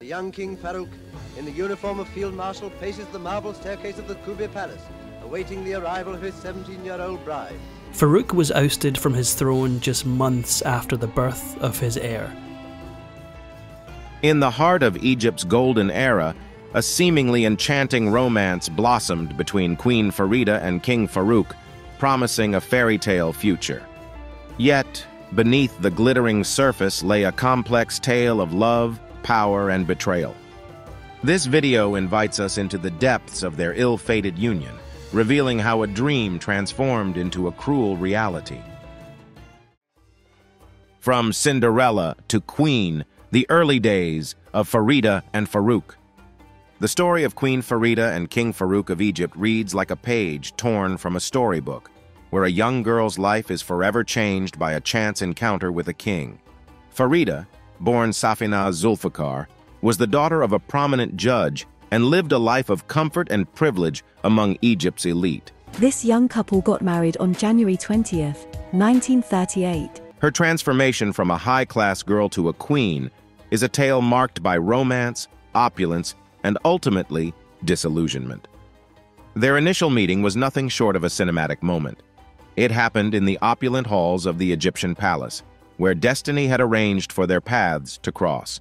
The young King Farouk, in the uniform of Field Marshal, paces the marble staircase of the Koubbeh Palace, awaiting the arrival of his 17-year-old bride. Farouk was ousted from his throne just months after the birth of his heir. In the heart of Egypt's golden era, a seemingly enchanting romance blossomed between Queen Farida and King Farouk, promising a fairy tale future. Yet, beneath the glittering surface lay a complex tale of love, power, and betrayal. This video invites us into the depths of their ill-fated union, revealing how a dream transformed into a cruel reality. From Cinderella to Queen, the early days of Farida and Farouk. The story of Queen Farida and King Farouk of Egypt reads like a page torn from a storybook, where a young girl's life is forever changed by a chance encounter with a king. Farida, born Safinaz Zulficar, was the daughter of a prominent judge and lived a life of comfort and privilege among Egypt's elite. This young couple got married on January 20th, 1938. Her transformation from a high-class girl to a queen is a tale marked by romance, opulence, and ultimately, disillusionment. Their initial meeting was nothing short of a cinematic moment. It happened in the opulent halls of the Egyptian palace, where destiny had arranged for their paths to cross.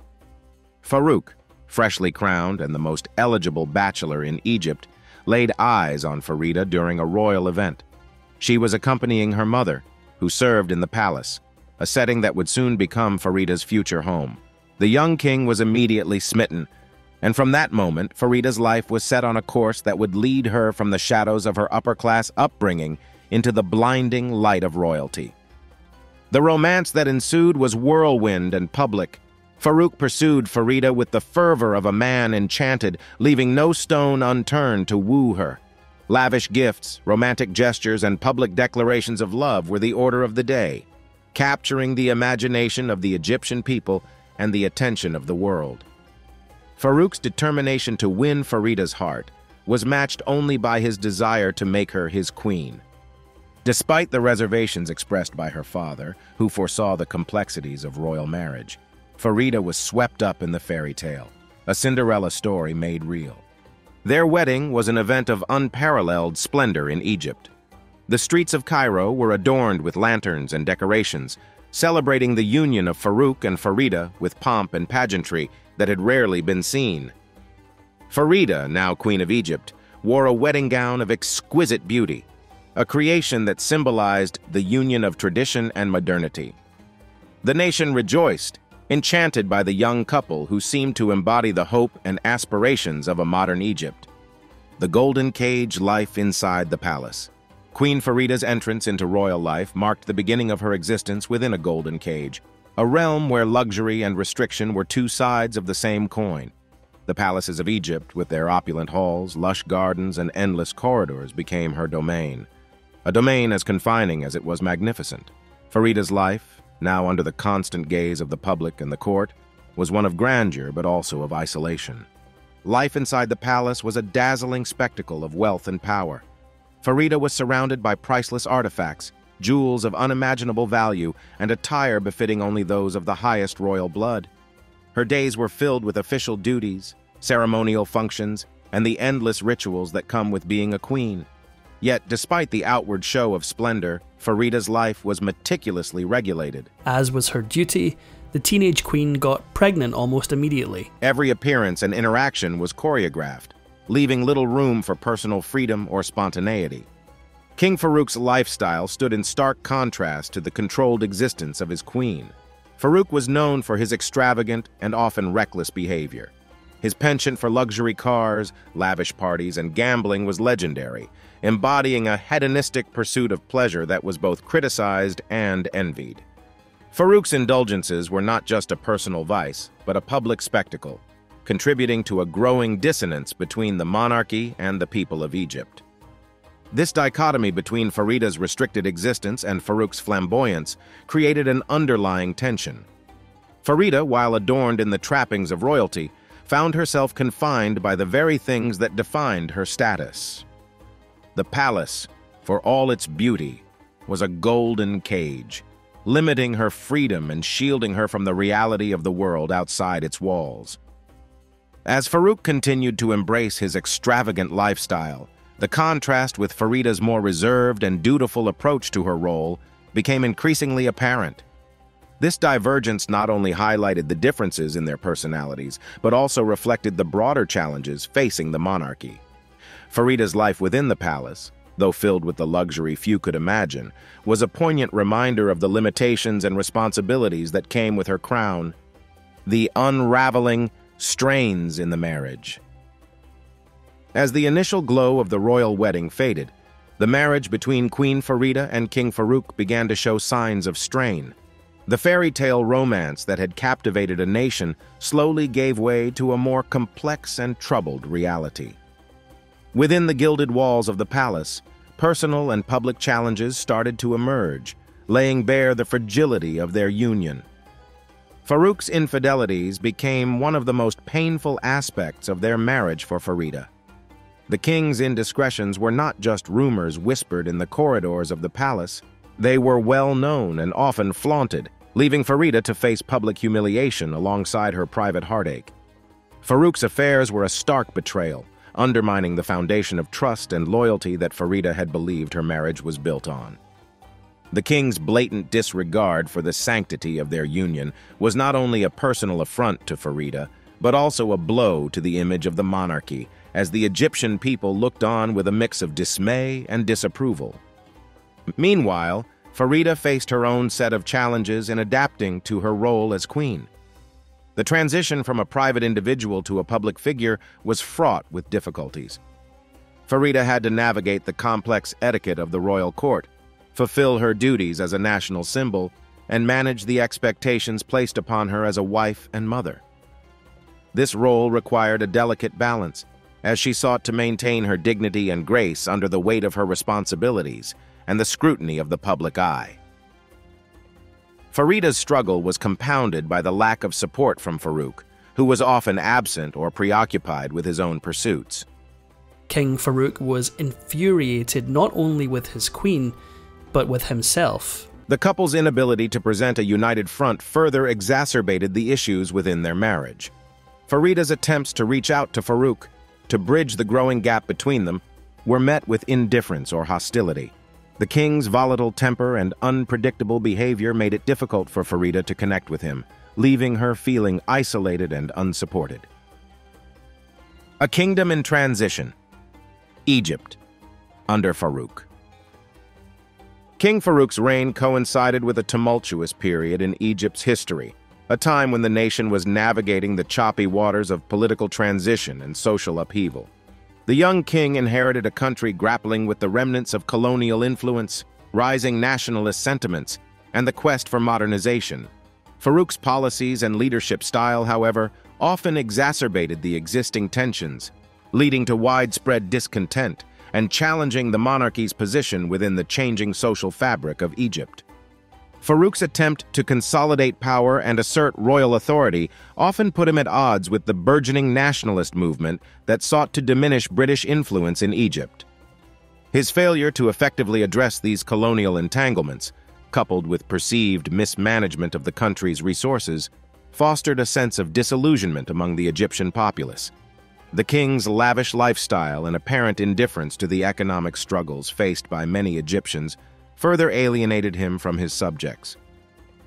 Farouk, freshly crowned and the most eligible bachelor in Egypt, laid eyes on Farida during a royal event. She was accompanying her mother, who served in the palace, a setting that would soon become Farida's future home. The young king was immediately smitten, and from that moment, Farida's life was set on a course that would lead her from the shadows of her upper-class upbringing into the blinding light of royalty. The romance that ensued was whirlwind and public. Farouk pursued Farida with the fervor of a man enchanted, leaving no stone unturned to woo her. Lavish gifts, romantic gestures, and public declarations of love were the order of the day, capturing the imagination of the Egyptian people and the attention of the world. Farouk's determination to win Farida's heart was matched only by his desire to make her his queen. Despite the reservations expressed by her father, who foresaw the complexities of royal marriage, Farida was swept up in the fairy tale, a Cinderella story made real. Their wedding was an event of unparalleled splendor in Egypt. The streets of Cairo were adorned with lanterns and decorations, celebrating the union of Farouk and Farida with pomp and pageantry that had rarely been seen. Farida, now Queen of Egypt, wore a wedding gown of exquisite beauty, a creation that symbolized the union of tradition and modernity. The nation rejoiced, enchanted by the young couple who seemed to embody the hope and aspirations of a modern Egypt. The golden cage life inside the palace. Queen Farida's entrance into royal life marked the beginning of her existence within a golden cage, a realm where luxury and restriction were two sides of the same coin. The palaces of Egypt, with their opulent halls, lush gardens, and endless corridors, became her domain. A domain as confining as it was magnificent. Farida's life, now under the constant gaze of the public and the court, was one of grandeur but also of isolation. Life inside the palace was a dazzling spectacle of wealth and power. Farida was surrounded by priceless artifacts, jewels of unimaginable value, and attire befitting only those of the highest royal blood. Her days were filled with official duties, ceremonial functions, and the endless rituals that come with being a queen. Yet, despite the outward show of splendor, Farida's life was meticulously regulated. As was her duty, the teenage queen got pregnant almost immediately. Every appearance and interaction was choreographed, leaving little room for personal freedom or spontaneity. King Farouk's lifestyle stood in stark contrast to the controlled existence of his queen. Farouk was known for his extravagant and often reckless behavior. His penchant for luxury cars, lavish parties, and gambling was legendary, embodying a hedonistic pursuit of pleasure that was both criticized and envied. Farouk's indulgences were not just a personal vice, but a public spectacle, contributing to a growing dissonance between the monarchy and the people of Egypt. This dichotomy between Farida's restricted existence and Farouk's flamboyance created an underlying tension. Farida, while adorned in the trappings of royalty, found herself confined by the very things that defined her status. The palace, for all its beauty, was a golden cage, limiting her freedom and shielding her from the reality of the world outside its walls. As Farouk continued to embrace his extravagant lifestyle, the contrast with Farida's more reserved and dutiful approach to her role became increasingly apparent. This divergence not only highlighted the differences in their personalities, but also reflected the broader challenges facing the monarchy. Farida's life within the palace, though filled with the luxury few could imagine, was a poignant reminder of the limitations and responsibilities that came with her crown, the unraveling strains in the marriage. As the initial glow of the royal wedding faded, the marriage between Queen Farida and King Farouk began to show signs of strain. The fairy tale romance that had captivated a nation slowly gave way to a more complex and troubled reality. Within the gilded walls of the palace, personal and public challenges started to emerge, laying bare the fragility of their union. Farouk's infidelities became one of the most painful aspects of their marriage for Farida. The king's indiscretions were not just rumors whispered in the corridors of the palace. They were well known and often flaunted, leaving Farida to face public humiliation alongside her private heartache. Farouk's affairs were a stark betrayal, undermining the foundation of trust and loyalty that Farida had believed her marriage was built on. The king's blatant disregard for the sanctity of their union was not only a personal affront to Farida, but also a blow to the image of the monarchy, as the Egyptian people looked on with a mix of dismay and disapproval. Meanwhile, Farida faced her own set of challenges in adapting to her role as queen. The transition from a private individual to a public figure was fraught with difficulties. Farida had to navigate the complex etiquette of the royal court, fulfill her duties as a national symbol, and manage the expectations placed upon her as a wife and mother. This role required a delicate balance, as she sought to maintain her dignity and grace under the weight of her responsibilities and the scrutiny of the public eye. Farida's struggle was compounded by the lack of support from Farouk, who was often absent or preoccupied with his own pursuits. King Farouk was infuriated not only with his queen, but with himself. The couple's inability to present a united front further exacerbated the issues within their marriage. Farida's attempts to reach out to Farouk, to bridge the growing gap between them, were met with indifference or hostility. The king's volatile temper and unpredictable behavior made it difficult for Farida to connect with him, leaving her feeling isolated and unsupported. A kingdom in transition. Egypt, under Farouk. King Farouk's reign coincided with a tumultuous period in Egypt's history, a time when the nation was navigating the choppy waters of political transition and social upheaval. The young king inherited a country grappling with the remnants of colonial influence, rising nationalist sentiments, and the quest for modernization. Farouk's policies and leadership style, however, often exacerbated the existing tensions, leading to widespread discontent and challenging the monarchy's position within the changing social fabric of Egypt. Farouk's attempt to consolidate power and assert royal authority often put him at odds with the burgeoning nationalist movement that sought to diminish British influence in Egypt. His failure to effectively address these colonial entanglements, coupled with perceived mismanagement of the country's resources, fostered a sense of disillusionment among the Egyptian populace. The king's lavish lifestyle and apparent indifference to the economic struggles faced by many Egyptians further alienated him from his subjects.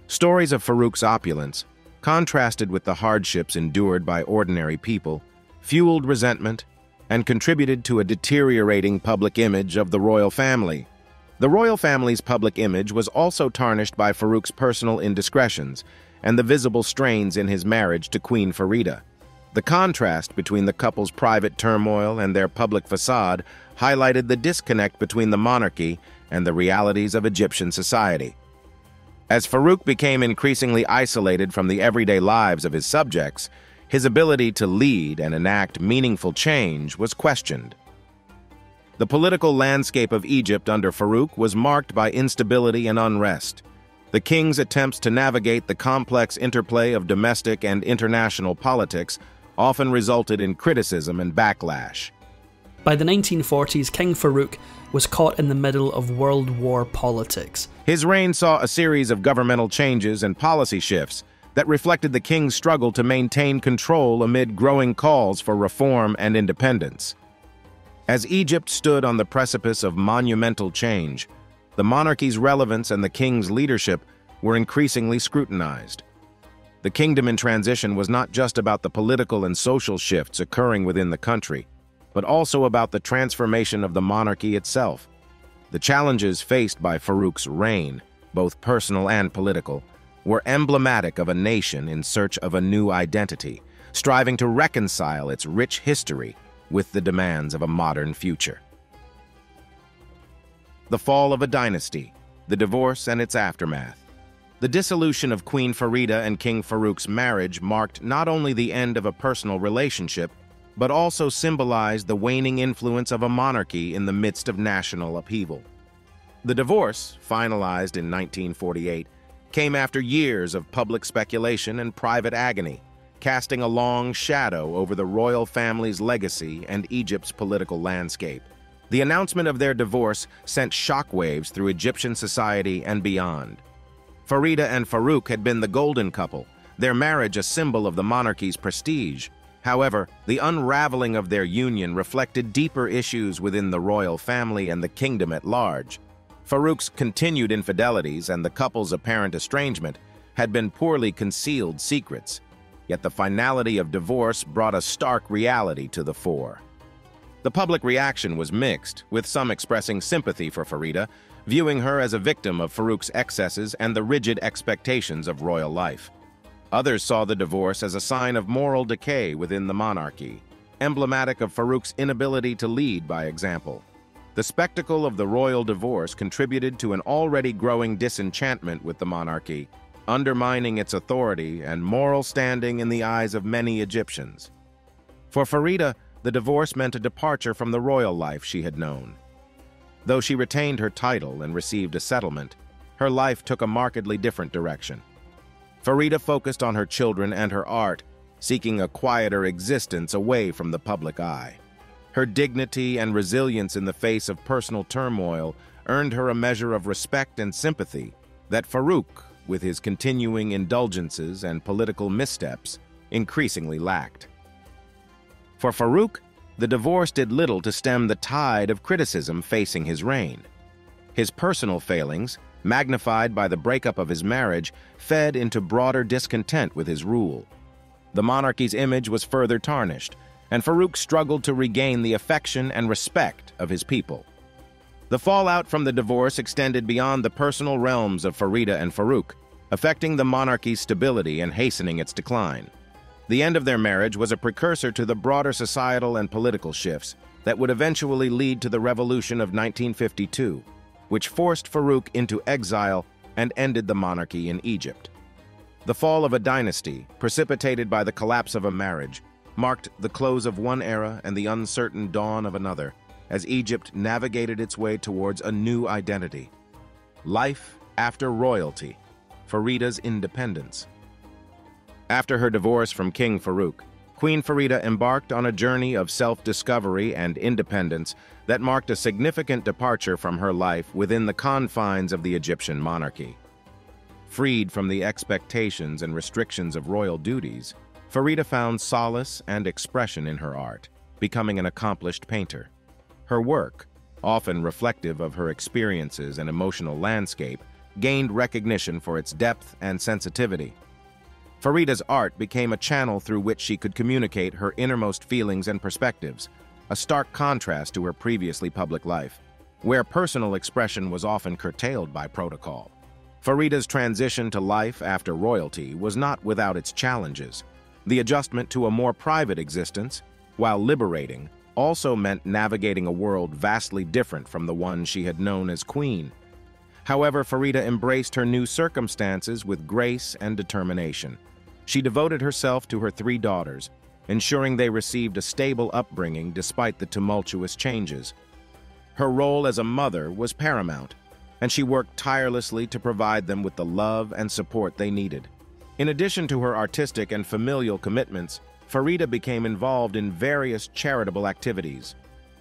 Stories of Farouk's opulence, contrasted with the hardships endured by ordinary people, fueled resentment and contributed to a deteriorating public image of the royal family. The royal family's public image was also tarnished by Farouk's personal indiscretions and the visible strains in his marriage to Queen Farida. The contrast between the couple's private turmoil and their public facade highlighted the disconnect between the monarchy and the realities of Egyptian society. As Farouk became increasingly isolated from the everyday lives of his subjects, his ability to lead and enact meaningful change was questioned. The political landscape of Egypt under Farouk was marked by instability and unrest. The king's attempts to navigate the complex interplay of domestic and international politics often resulted in criticism and backlash. By the 1940s, King Farouk was caught in the middle of World War politics. His reign saw a series of governmental changes and policy shifts that reflected the king's struggle to maintain control amid growing calls for reform and independence. As Egypt stood on the precipice of monumental change, the monarchy's relevance and the king's leadership were increasingly scrutinized. The kingdom in transition was not just about the political and social shifts occurring within the country, but also about the transformation of the monarchy itself. The challenges faced by Farouk's reign, both personal and political, were emblematic of a nation in search of a new identity, striving to reconcile its rich history with the demands of a modern future. The fall of a dynasty, the divorce and its aftermath. The dissolution of Queen Farida and King Farouk's marriage marked not only the end of a personal relationship, but also symbolized the waning influence of a monarchy in the midst of national upheaval. The divorce, finalized in 1948, came after years of public speculation and private agony, casting a long shadow over the royal family's legacy and Egypt's political landscape. The announcement of their divorce sent shockwaves through Egyptian society and beyond. Farida and Farouk had been the golden couple, their marriage a symbol of the monarchy's prestige. However, the unraveling of their union reflected deeper issues within the royal family and the kingdom at large. Farouk's continued infidelities and the couple's apparent estrangement had been poorly concealed secrets, yet the finality of divorce brought a stark reality to the fore. The public reaction was mixed, with some expressing sympathy for Farida, viewing her as a victim of Farouk's excesses and the rigid expectations of royal life. Others saw the divorce as a sign of moral decay within the monarchy, emblematic of Farouk's inability to lead by example. The spectacle of the royal divorce contributed to an already growing disenchantment with the monarchy, undermining its authority and moral standing in the eyes of many Egyptians. For Farida, the divorce meant a departure from the royal life she had known. Though she retained her title and received a settlement, her life took a markedly different direction. Farida focused on her children and her art, seeking a quieter existence away from the public eye. Her dignity and resilience in the face of personal turmoil earned her a measure of respect and sympathy that Farouk, with his continuing indulgences and political missteps, increasingly lacked. For Farouk, the divorce did little to stem the tide of criticism facing his reign. His personal failings, magnified by the breakup of his marriage, fed into broader discontent with his rule. The monarchy's image was further tarnished, and Farouk struggled to regain the affection and respect of his people. The fallout from the divorce extended beyond the personal realms of Farida and Farouk, affecting the monarchy's stability and hastening its decline. The end of their marriage was a precursor to the broader societal and political shifts that would eventually lead to the revolution of 1952, which forced Farouk into exile and ended the monarchy in Egypt. The fall of a dynasty, precipitated by the collapse of a marriage, marked the close of one era and the uncertain dawn of another, as Egypt navigated its way towards a new identity. Life after royalty, Farida's independence. After her divorce from King Farouk, Queen Farida embarked on a journey of self-discovery and independence that marked a significant departure from her life within the confines of the Egyptian monarchy. Freed from the expectations and restrictions of royal duties, Farida found solace and expression in her art, becoming an accomplished painter. Her work, often reflective of her experiences and emotional landscape, gained recognition for its depth and sensitivity. Farida's art became a channel through which she could communicate her innermost feelings and perspectives, a stark contrast to her previously public life, where personal expression was often curtailed by protocol. Farida's transition to life after royalty was not without its challenges. The adjustment to a more private existence, while liberating, also meant navigating a world vastly different from the one she had known as queen. However, Farida embraced her new circumstances with grace and determination. She devoted herself to her three daughters, ensuring they received a stable upbringing despite the tumultuous changes. Her role as a mother was paramount, and she worked tirelessly to provide them with the love and support they needed. In addition to her artistic and familial commitments, Farida became involved in various charitable activities.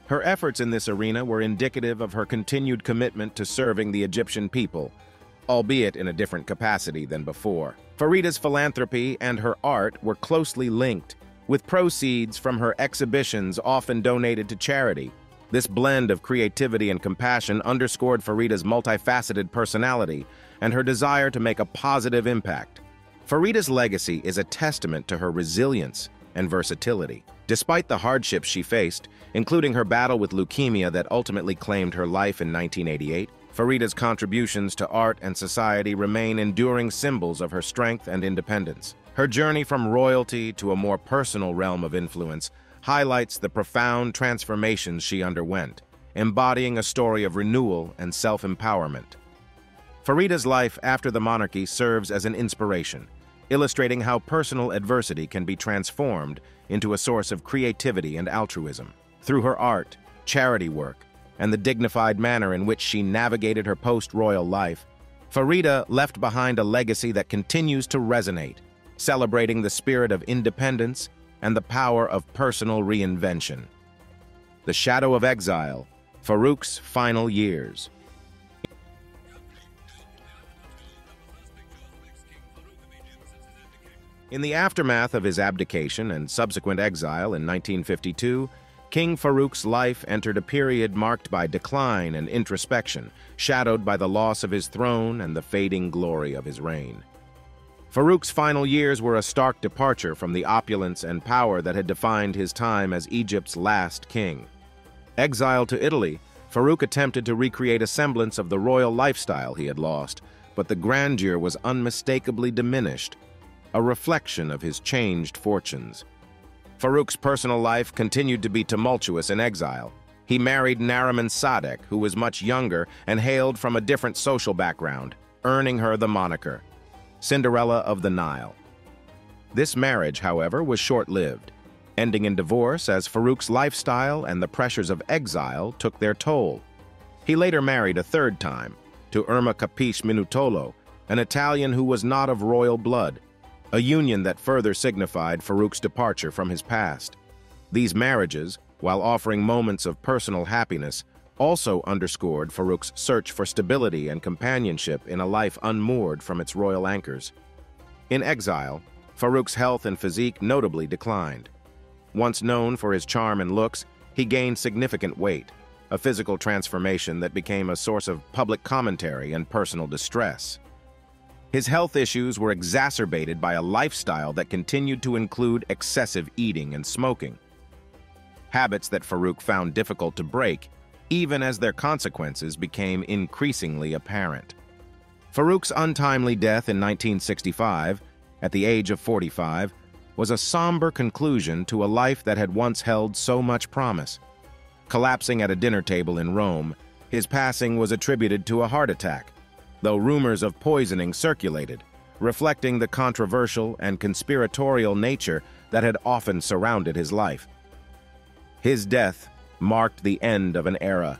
Her efforts in this arena were indicative of her continued commitment to serving the Egyptian people, albeit in a different capacity than before. Farida's philanthropy and her art were closely linked, with proceeds from her exhibitions often donated to charity. This blend of creativity and compassion underscored Farida's multifaceted personality and her desire to make a positive impact. Farida's legacy is a testament to her resilience and versatility. Despite the hardships she faced, including her battle with leukemia that ultimately claimed her life in 1988, Farida's contributions to art and society remain enduring symbols of her strength and independence. Her journey from royalty to a more personal realm of influence highlights the profound transformations she underwent, embodying a story of renewal and self-empowerment. Farida's life after the monarchy serves as an inspiration, illustrating how personal adversity can be transformed into a source of creativity and altruism. Through her art, charity work, and the dignified manner in which she navigated her post-royal life, Farida left behind a legacy that continues to resonate, celebrating the spirit of independence and the power of personal reinvention. The Shadow of Exile, Farouk's Final Years. In the aftermath of his abdication and subsequent exile in 1952, King Farouk's life entered a period marked by decline and introspection, shadowed by the loss of his throne and the fading glory of his reign. Farouk's final years were a stark departure from the opulence and power that had defined his time as Egypt's last king. Exiled to Italy, Farouk attempted to recreate a semblance of the royal lifestyle he had lost, but the grandeur was unmistakably diminished a reflection of his changed fortunes. Farouk's personal life continued to be tumultuous in exile. He married Nariman Sadek, who was much younger and hailed from a different social background, earning her the moniker, Cinderella of the Nile. This marriage, however, was short-lived, ending in divorce as Farouk's lifestyle and the pressures of exile took their toll. He later married a third time, to Irma Capece Minutolo, an Italian who was not of royal blood, a union that further signified Farouk's departure from his past. These marriages, while offering moments of personal happiness, also underscored Farouk's search for stability and companionship in a life unmoored from its royal anchors. In exile, Farouk's health and physique notably declined. Once known for his charm and looks, he gained significant weight, a physical transformation that became a source of public commentary and personal distress. His health issues were exacerbated by a lifestyle that continued to include excessive eating and smoking. Habits that Farouk found difficult to break, even as their consequences became increasingly apparent. Farouk's untimely death in 1965, at the age of 45, was a somber conclusion to a life that had once held so much promise. Collapsing at a dinner table in Rome, his passing was attributed to a heart attack, though rumors of poisoning circulated, reflecting the controversial and conspiratorial nature that had often surrounded his life. His death marked the end of an era,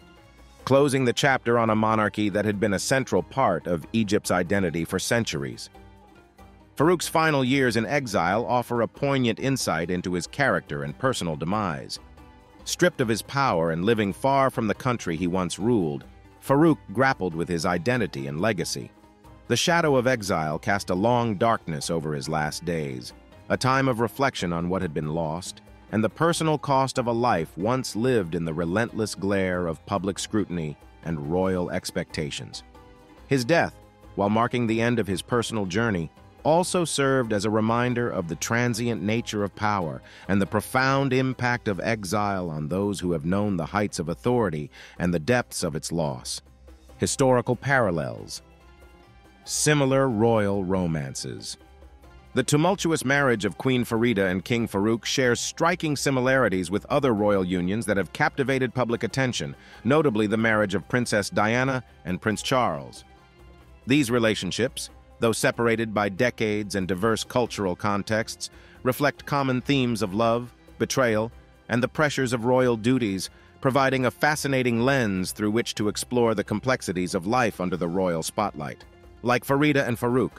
closing the chapter on a monarchy that had been a central part of Egypt's identity for centuries. Farouk's final years in exile offer a poignant insight into his character and personal demise. Stripped of his power and living far from the country he once ruled, Farouk grappled with his identity and legacy. The shadow of exile cast a long darkness over his last days, a time of reflection on what had been lost, and the personal cost of a life once lived in the relentless glare of public scrutiny and royal expectations. His death, while marking the end of his personal journey, also served as a reminder of the transient nature of power and the profound impact of exile on those who have known the heights of authority and the depths of its loss. Historical parallels. Similar royal romances. The tumultuous marriage of Queen Farida and King Farouk shares striking similarities with other royal unions that have captivated public attention, notably the marriage of Princess Diana and Prince Charles. These relationships, though separated by decades and diverse cultural contexts, reflect common themes of love, betrayal, and the pressures of royal duties, providing a fascinating lens through which to explore the complexities of life under the royal spotlight. Like Farida and Farouk,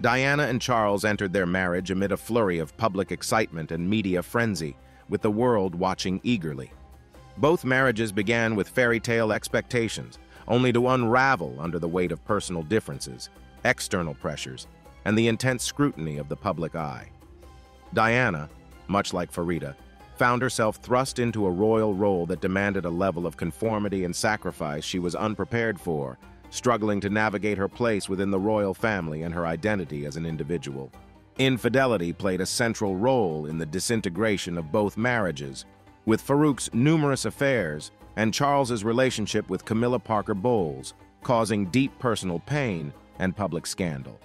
Diana and Charles entered their marriage amid a flurry of public excitement and media frenzy, with the world watching eagerly. Both marriages began with fairy tale expectations, only to unravel under the weight of personal differences, external pressures, and the intense scrutiny of the public eye. Diana, much like Farida, found herself thrust into a royal role that demanded a level of conformity and sacrifice she was unprepared for, struggling to navigate her place within the royal family and her identity as an individual. Infidelity played a central role in the disintegration of both marriages, with Farouk's numerous affairs and Charles's relationship with Camilla Parker Bowles, causing deep personal pain and public scandal.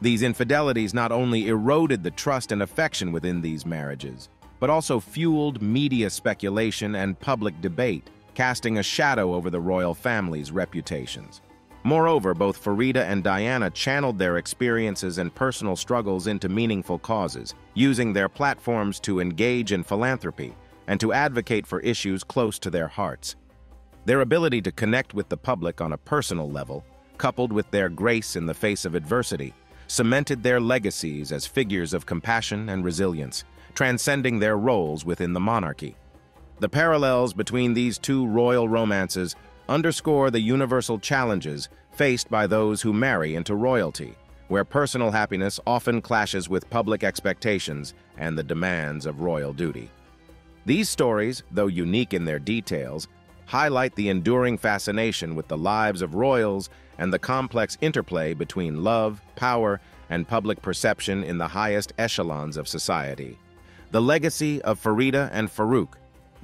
These infidelities not only eroded the trust and affection within these marriages, but also fueled media speculation and public debate, casting a shadow over the royal family's reputations. Moreover, both Farida and Diana channeled their experiences and personal struggles into meaningful causes, using their platforms to engage in philanthropy and to advocate for issues close to their hearts. Their ability to connect with the public on a personal level, coupled with their grace in the face of adversity, cemented their legacies as figures of compassion and resilience, transcending their roles within the monarchy. The parallels between these two royal romances underscore the universal challenges faced by those who marry into royalty, where personal happiness often clashes with public expectations and the demands of royal duty. These stories, though unique in their details, highlight the enduring fascination with the lives of royals and the complex interplay between love, power, and public perception in the highest echelons of society. The legacy of Farida and Farouk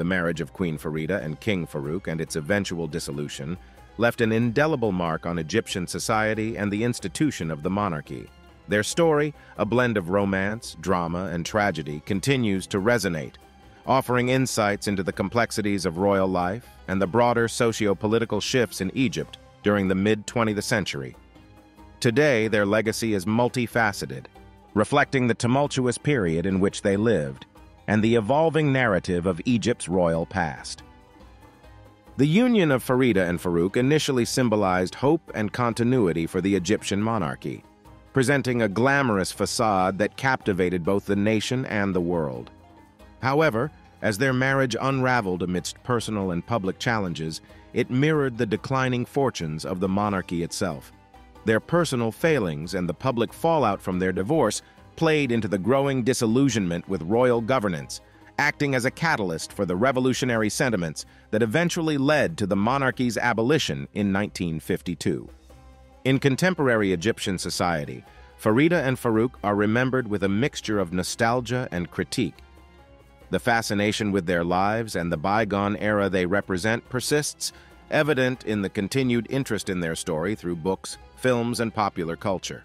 the marriage of Queen Farida and King Farouk and its eventual dissolution, left an indelible mark on Egyptian society and the institution of the monarchy. Their story, a blend of romance, drama, and tragedy, continues to resonate, offering insights into the complexities of royal life and the broader socio-political shifts in Egypt during the mid-20th century. Today, their legacy is multifaceted, reflecting the tumultuous period in which they lived and the evolving narrative of Egypt's royal past. The union of Farida and Farouk initially symbolized hope and continuity for the Egyptian monarchy, presenting a glamorous facade that captivated both the nation and the world. However, as their marriage unraveled amidst personal and public challenges, it mirrored the declining fortunes of the monarchy itself. Their personal failings and the public fallout from their divorce played into the growing disillusionment with royal governance, acting as a catalyst for the revolutionary sentiments that eventually led to the monarchy's abolition in 1952. In contemporary Egyptian society, Farida and Farouk are remembered with a mixture of nostalgia and critique. The fascination with their lives and the bygone era they represent persists, evident in the continued interest in their story through books, films, and popular culture.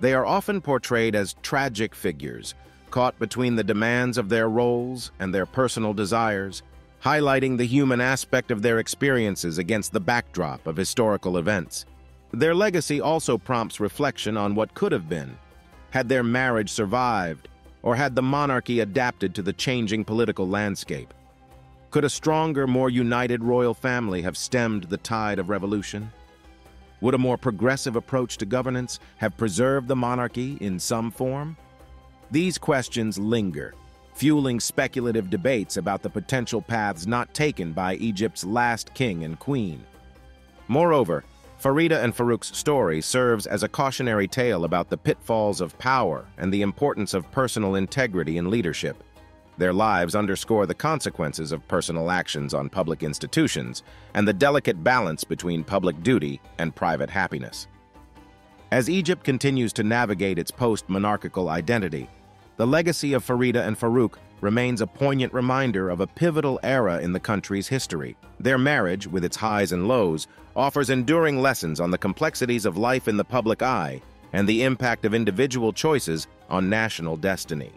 They are often portrayed as tragic figures, caught between the demands of their roles and their personal desires, highlighting the human aspect of their experiences against the backdrop of historical events. Their legacy also prompts reflection on what could have been, had their marriage survived, or had the monarchy adapted to the changing political landscape. Could a stronger, more united royal family have stemmed the tide of revolution? Would a more progressive approach to governance have preserved the monarchy in some form? These questions linger, fueling speculative debates about the potential paths not taken by Egypt's last king and queen. Moreover, Farida and Farouk's story serves as a cautionary tale about the pitfalls of power and the importance of personal integrity in leadership. Their lives underscore the consequences of personal actions on public institutions and the delicate balance between public duty and private happiness. As Egypt continues to navigate its post-monarchical identity, the legacy of Farida and Farouk remains a poignant reminder of a pivotal era in the country's history. Their marriage, with its highs and lows, offers enduring lessons on the complexities of life in the public eye and the impact of individual choices on national destiny.